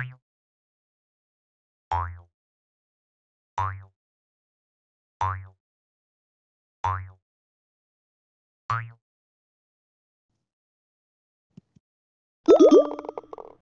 Oil.